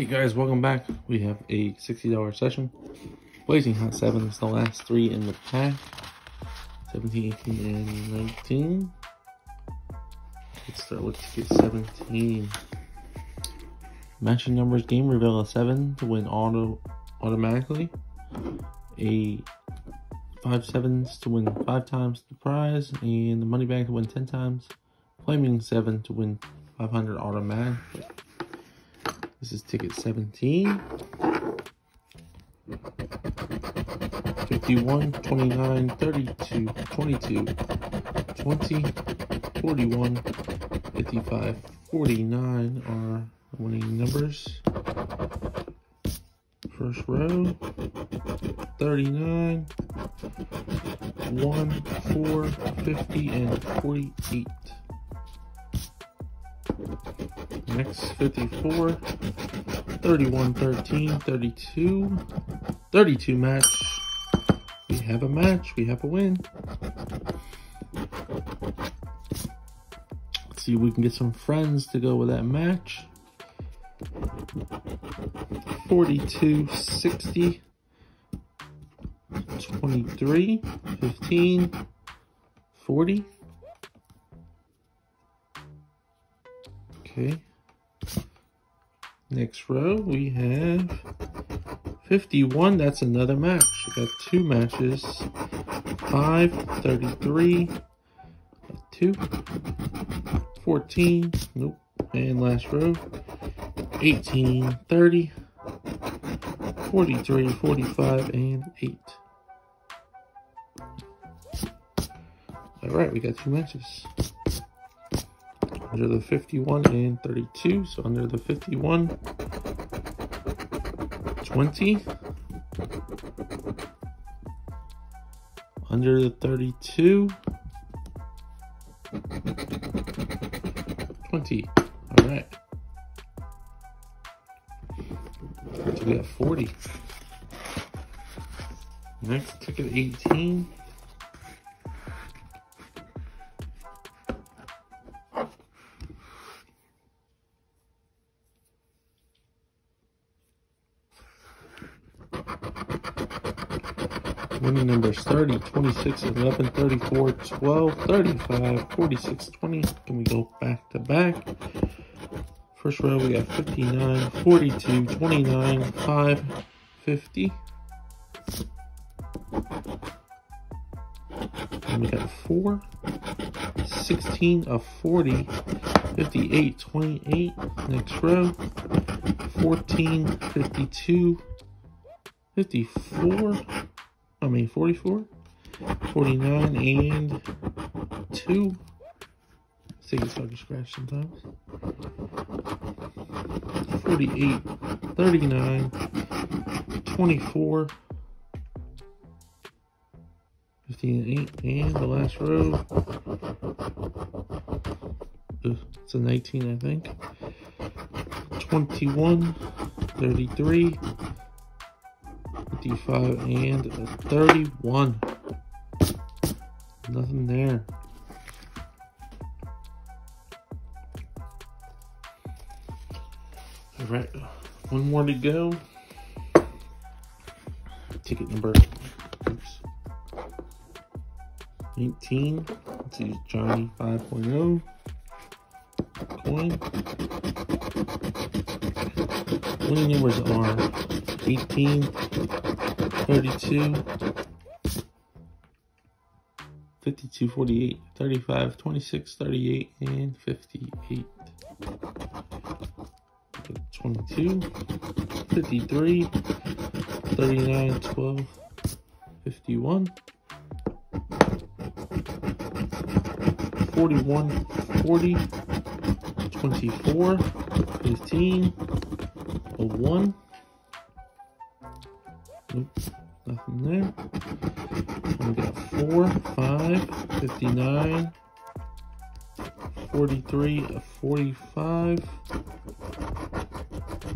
Hey guys, welcome back. We have a $60 session. Blazing Hot 7 is the last three in the pack. 17, 18, and 19. Let's start with ticket 17. Matching numbers game reveal a 7 to win auto automatically. A 5 sevens to win 5 times the prize. And the money bag to win 10 times. Flaming 7 to win 500 automatically. This is ticket 17. 51, 29, 32, 22, 20, 41, 55, 49 are winning numbers. First row, 39, 1, 4, 50, and 48. Next, 54, 31, 13, 32, 32 match. We have a match. We have a win. Let's see if we can get some friends to go with that match. 42, 60, 23, 15, 40. Okay. Next row, we have 51. That's another match. We got two matches. 5, 33, 2, 14, nope. And last row, 18, 30, 43, 45, and 8. All right, we got two matches under the 51 and 32. So under the 51, 20. Under the 32, 20. All right. So we got 40. Next ticket 18. Winning numbers 30, 26, 11, 34, 12, 35, 46, 20. Can we go back to back? First row, we got 59, 42, 29, 5, 50. And we got 4, 16 of 40, 58, 28. Next row, 14, 52, 54. I mean 44, 49, and 2. I think it's hard to scratch sometimes. 48, 39, 24, 15, 8, and the last row. It's a 19, I think. 21, 33, 55 and 31. Nothing there. All right, one more to go. Ticket number oops, 18. This is Johnny 5.0 coin. Winning numbers are 18, 32, 52, 48, 35, 26, 38, and 58. 22, 53, 39, 12, 51, 41, 40, 24, 15, 01, Nope, nothing there. we got 4, 5, 59, 43, 45.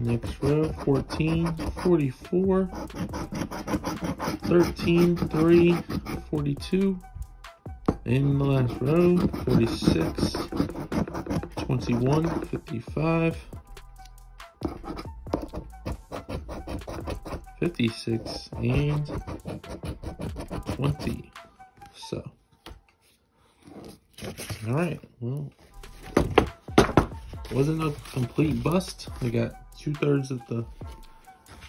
Next row, 14, 44, 13, 3, 42. In the last row, 46, 21, 55, 56, and 20. So, all right, well, wasn't a complete bust. I got two thirds of the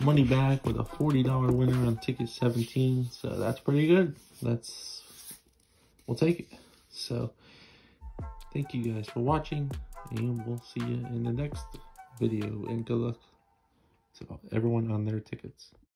money back with a $40 winner on ticket 17. So that's pretty good. That's, we'll take it. So thank you guys for watching and we'll see you in the next video and good luck to everyone on their tickets.